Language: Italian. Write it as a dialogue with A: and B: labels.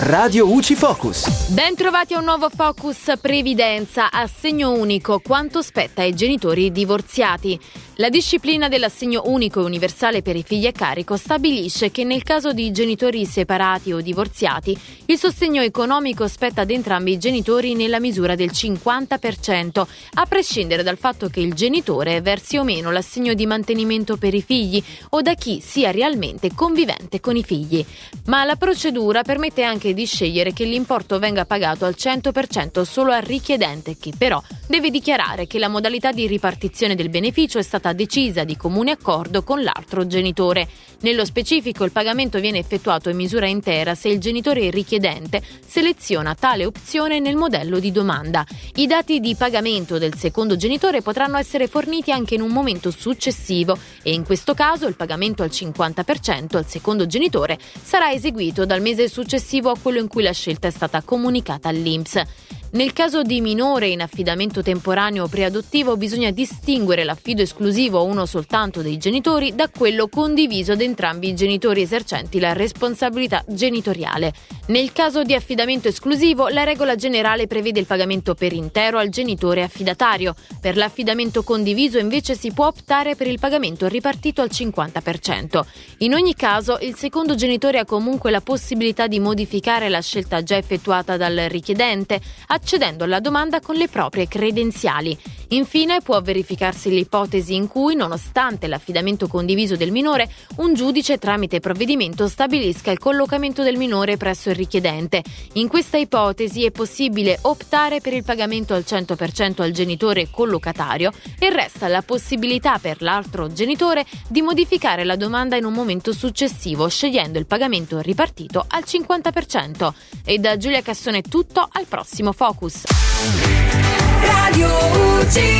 A: Radio UCI Focus.
B: Ben trovati a un nuovo Focus Previdenza, assegno unico, quanto spetta ai genitori divorziati. La disciplina dell'assegno unico e universale per i figli a carico stabilisce che nel caso di genitori separati o divorziati, il sostegno economico spetta ad entrambi i genitori nella misura del 50%, a prescindere dal fatto che il genitore versi o meno l'assegno di mantenimento per i figli o da chi sia realmente convivente con i figli. Ma la procedura permette anche di scegliere che l'importo venga pagato al 100% solo al richiedente, che però deve dichiarare che la modalità di ripartizione del beneficio è stata decisa di comune accordo con l'altro genitore. Nello specifico il pagamento viene effettuato in misura intera se il genitore richiedente seleziona tale opzione nel modello di domanda. I dati di pagamento del secondo genitore potranno essere forniti anche in un momento successivo e in questo caso il pagamento al 50% al secondo genitore sarà eseguito dal mese successivo a quello in cui la scelta è stata comunicata all'INPS. Nel caso di minore in affidamento temporaneo o preadottivo bisogna distinguere l'affido esclusivo a uno soltanto dei genitori da quello condiviso ad entrambi i genitori esercenti la responsabilità genitoriale. Nel caso di affidamento esclusivo la regola generale prevede il pagamento per intero al genitore affidatario. Per l'affidamento condiviso invece si può optare per il pagamento ripartito al 50%. In ogni caso il secondo genitore ha comunque la possibilità di modificare la scelta già effettuata dal richiedente accedendo alla domanda con le proprie credenziali. Infine può verificarsi l'ipotesi in cui, nonostante l'affidamento condiviso del minore, un giudice tramite provvedimento stabilisca il collocamento del minore presso il richiedente. In questa ipotesi è possibile optare per il pagamento al 100% al genitore collocatario e resta la possibilità per l'altro genitore di modificare la domanda in un momento successivo, scegliendo il pagamento ripartito al 50%. E da Giulia Cassone è tutto, al prossimo Focus.
C: Radio UG.